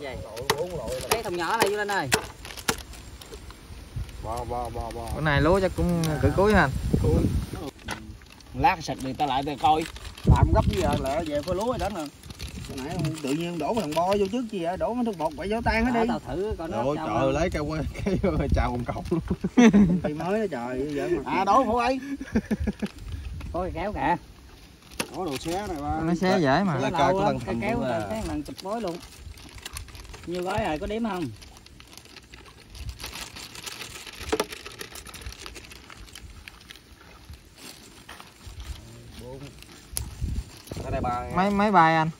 Vậy. bốn loại Lấy thùng nhỏ này vô lên ơi. bò bò bò bò bữa nay lúa chắc cũng cử cuối ha anh. Lát xịt đi ta lại ta coi. làm gấp bây giờ là về phơi lúa rồi đó nè Hồi nãy tự nhiên đổ cái thằng bo vô trước gì vậy đổ cái thuốc bột vậy vô tan hết đi tao thử coi nó Ôi trời không. lấy cái cái chào con cọc luôn. thì mới đó trời giờ mà à đổ phụ ấy Có cái kéo kìa. đổ đồ xé này ba nó xé dễ mà cà lâu của thằng cái kéo là- cái lần chụp mối luôn. Nhiêu gói rồi có đếm không? Ở đây ba mấy mấy bài anh?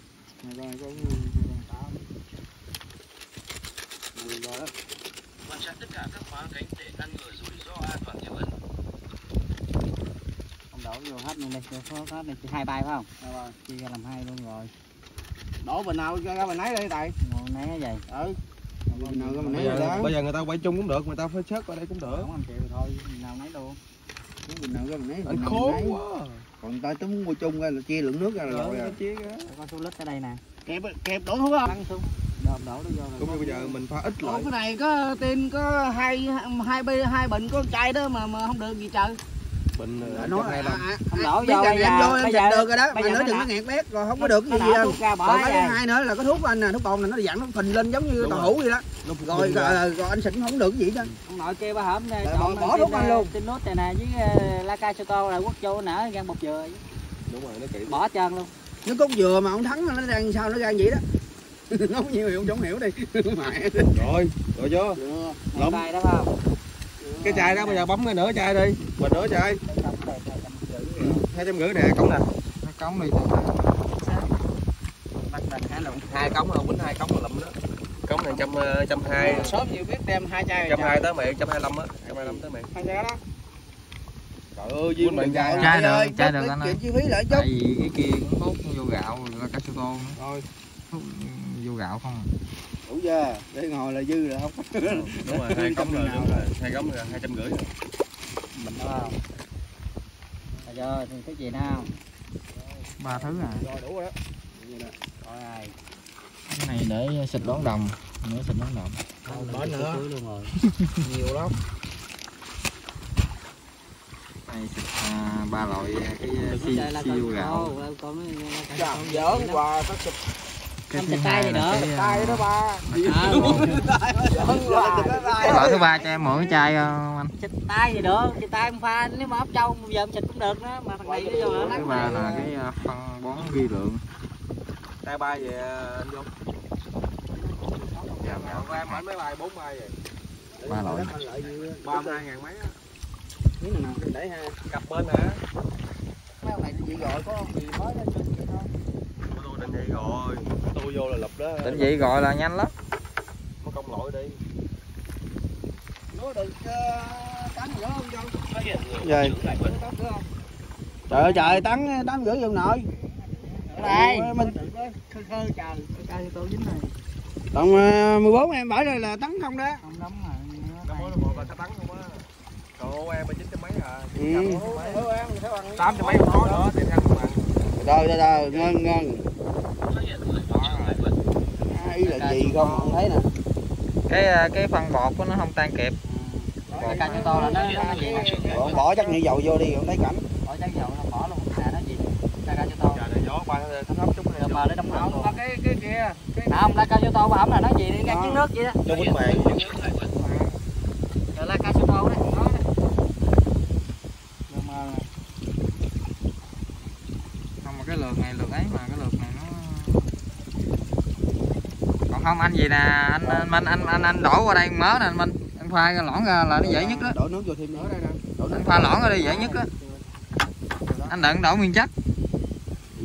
Quan sát tất cả các khóa cánh để ngăn ngừa rủi ro an toàn tiềm ẩn. Ông đổ vô hết luôn đây, vô hết này hai bài phải không? Chia ra làm hai luôn rồi. Đổ bình nào cho ra bình ấy đi tại Ngon né vậy. ừ bình nào ra mình bây ấy rồi giờ, đó bây giờ người ta quay chung cũng được, người ta phải chết ở đây cũng được. Không anh chịu thôi, nào nấy luôn. bình nào ra Anh bình nào khốn mình ấy. quá. còn ta tính mua chung ra là chia lượng nước ra là rồi à chia ra. Có số lít ở đây nè. kẹp kẹp đổ thuốc không xuống. Đổ đổ nó vô Cũng rồi. như bây giờ mình pha ít lại. cái này có tin có hai hai bi hai bình có chai đó mà mà không được gì trời Bình ờ, nói trăm hai à, à, Không đổ biết vô bây em giờ- vô em xịt được rồi đó bây mà giờ nói nó đừng có nghẹt bét rồi không có được Nó cái gì đâu còn vậy. hai nữa là có thuốc anh nè thuốc bồn này nó dặn nó phình lên giống như tàu hũ vậy đó Nó rồi rồi, rồi anh xịt không được cái gì đó Ông nội kia ba hổm bỏ- thuốc anh luôn. Tin nốt này nè với la ca tô là quốc châu nở gan bột dừa. Đúng rồi, nó kỹ. Bỏ trơn luôn. nó cốt dừa mà ông thắng nó đang sao nó ra vậy đó nói nhiều hiểu không hiểu đi mẹ Rồi, rồi chưa? Lụm. Bài đó phải không? Cái chai đó bây giờ bấm cái nửa chai đi. Bình nửa chai. Hai trăm rưỡi nè, cống nè. nó cống đi mình. Hai cống không, bính hai cống là lụm đó. Cống này trăm ờ, trăm hai, sớm nhiều biết đem hai chai trăm hai tới mẹ, trăm hai lăm á, trăm hai lăm tới mẹ. hai chai đó Trời ơi, Duyên mình chai. Chai được, chai được anh ơi. chi phí lại chút tại vì cái kia cũng hút vô gạo là cá su tô Thôi, vô gạo không à. đủ chưa để ngồi là dư rồi không đúng rồi, hai cống rồi, đúng rồi. Hai cống là hai trăm rưỡi. Mình đó không? Rồi giờ thì cái gì nào? ba thứ à rồi đủ rồi đó Rồi. cái này để xịt đón đồng nữa xịt đón đồng Bỏ nữa. luôn rồi. nhiều lắm này xịt à, ba loại cái la xi vô con gạo tô. giỡn quà có xịt cái thứ xịt tay hai thì là cái tay đó ba. À, loại thứ ba cho em mượn cái chai không anh. Xịt tay thì được, xịt tay không pha nếu mà ốc trâu bây giờ em xịt cũng được đó mà thằng này nó vô nó thứ ba là cái à, phân bón ghi lượng. Chai ba về anh vô. dạ, Của em mấy bài, bốn bài vậy. ba loại. Ba mươi ngàn mấy á. miếng này nè để ha. Cặp bên hả? mấy ông này chị gọi có gì mới chứ gì không Tôi định vậy rồi. Tôi vô là lập đó. định vậy gọi là nhanh lắm Có công lỗi đi. nó được tám rưỡi không vô rưỡi không trời ơi trời tám tám rưỡi vô nội Đây. Mình Khơ khơ chờ, ca tô dính này. còn uh, 14 em bảo đây là tấn không đó Không đóng mà. Nó mới tấn không á. Còn ô em là chín trăm mấy à. ừ. Tám trăm mấy không có nữa, tiền ăn không bằng. rồi rồi rồi ngân ngân phát hiện người có chứng lại vật à, ý là gì không không thấy nè cái à, cái phân bột của nó không tan kịp Cái ca cho to là nó nó gì nè. bỏ chắc như dầu vô đi còn thấy cảnh Bỏ trái dầu nó bỏ luôn, à nó gì. Ca ca cho to. Trời này gió ba thấm hấp chút Rồi mà đóng không nóng. có cái cái kia Không, la ca cho to bà ổng là nó gì đi ngang chiến nước vậy đó. Cho bánh mì. chứng lại vật Rồi la ca cho to đấy, nó đấy. Rồi mà không mà cái lượt này lượt ấy mà cái lượt này nó còn không anh gì nè? Anh anh anh anh anh, anh đổ qua đây mớ nè anh Minh. Anh pha cái lõn ra là nó dễ nhất đó đổ nước vô thêm nữa. Đây nè. Đổ nước anh pha lõn ra đây dễ nhất đó anh đừng đổ nguyên chất.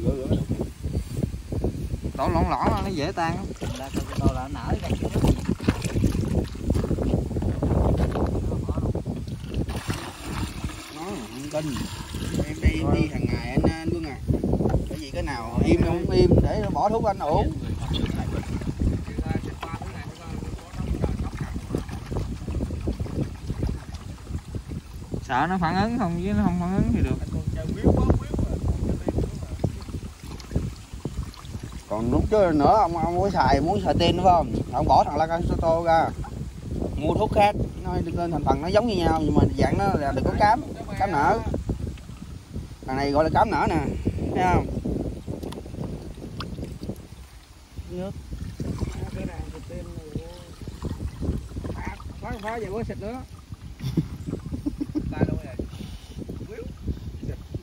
Rửa rửa đổ lõn lõn nó dễ tan lắm. la ca cho to là nó nở ngang chiến nước. Gì. nó không tin em đi đi hàng ngày anh anh Quân à. Cái gì cái nào im không im để nó bỏ thuốc anh ổn người có chứng lại vật sợ nó phản ứng không chứ nó không phản ứng thì được. Còn còn lúc trước nữa ông ông có xài muốn xài tên đúng không? Ông bỏ thằng Lakasoto ra. Mua thuốc khác nó tên thành phần nó giống như nhau nhưng mà dạng nó là đừng có cám cám nở. Thằng này gọi là cám nở nè thấy không? Nước. Phá phá vậy có xịt nữa tay đâu vậy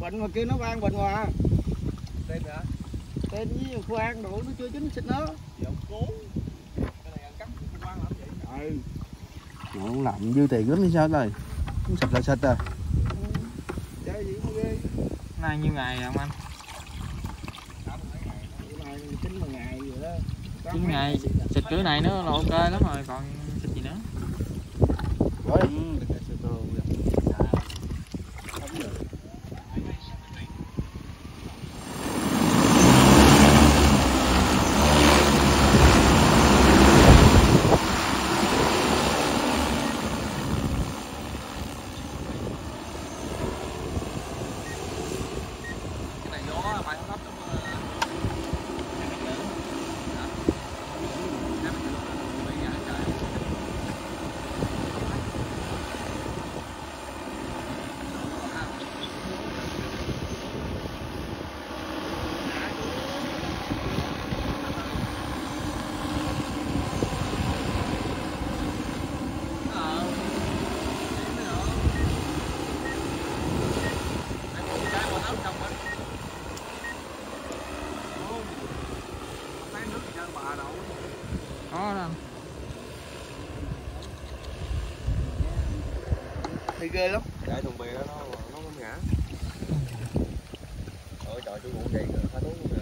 bệnh mà kia nó vang bệnh mà tên hả? Tên với khoan đủ nó chưa chín xịt nó. Cố. Cái này ăn cắp khoan làm vậy. Ừ. Nó cũng làm dư tiền lắm sao đây? Không sạch là sạch à. Chơi gì cũng ghê nay như ngày không anh? Chín ngày đó. Có chín ngày. xịt kiểu này nữa là ok lắm rồi còn xịt gì nữa? Rồi cái này gió phải không lắp có đó anh thì ghê lắm. Chạy thùng bì đó nó nó không ngã. Ôi trời tôi ngủ vậy rồi pha thuốc luôn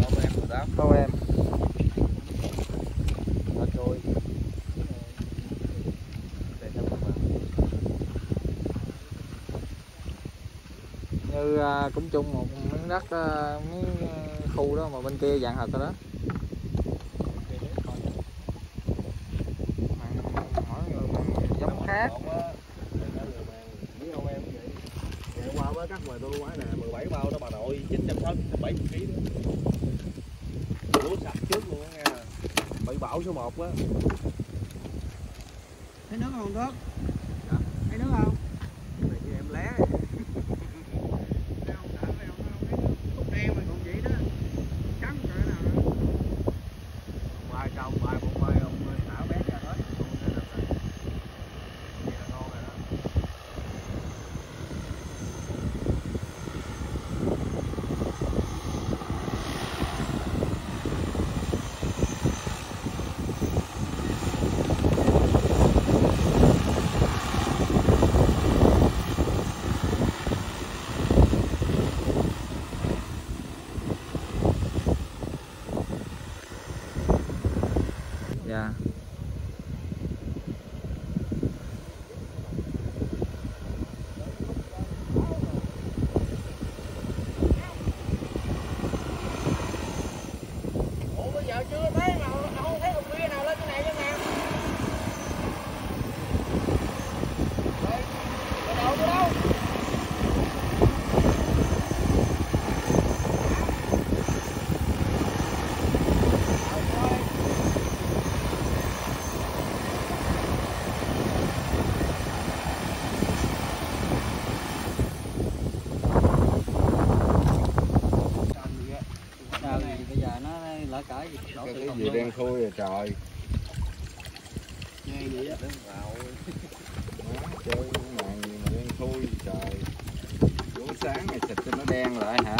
Đó em 18 đâu em. Lên trôi Để cho mà. Như à, cũng chung một miếng đất à, miếng à, khu đó mà bên kia dạng thật rồi đó Mà mỗi người giống khác. Ngày qua mới cắt ngoài tôi quái nè 17 bao đó bà nội 960 70 kg đó. Lúa sạch trước luôn á nha Bị bão số 1 á. Thấy nước không nước Thấy nước không? Này em lé Mai trong mai một mai ông thả bé ra hết Vậy là ngon rồi đó dạ Ủa bây giờ chưa thấy mà không thấy thùng bia nào lên cái này chứ nè. Rồi, cái đồ của đâu? Sao thì bây giờ nó lỡ cỡ gì đổ Cái gì đen thui rồi trời. Nghe vậy á. Đứng vào. Má chơi này mà đen thui trời. Buổi sáng này xịt cho nó đen lại hả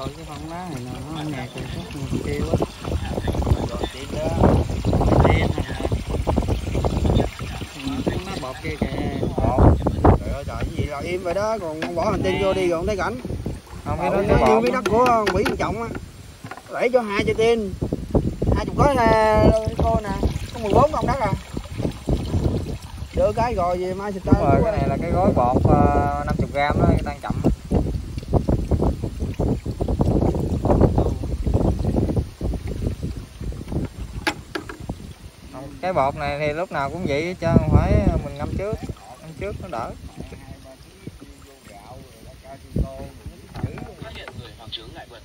Tôi cái con lá này nó cũng rất nhiều kêu á. Rồi tiền đó Tiền này Nó bọt kia kìa. Trời ơi trời cái gì là im vậy đó còn bỏ hành tinh vô đi rồi không thấy cảnh không Cái nó cái bột cái đất của Mỹ Trọng á. Để cho hai chai tin hai chục gói nè cô nè có 14 con đất à. Đưa cái rồi về mai xịt tay rồi, cái này là cái gói bột uh, 50 gram đó, tan chậm. cái bột này thì lúc nào cũng vậy chứ không phải mình ngâm trước ngâm trước nó đỡ. Trưởng ngại vật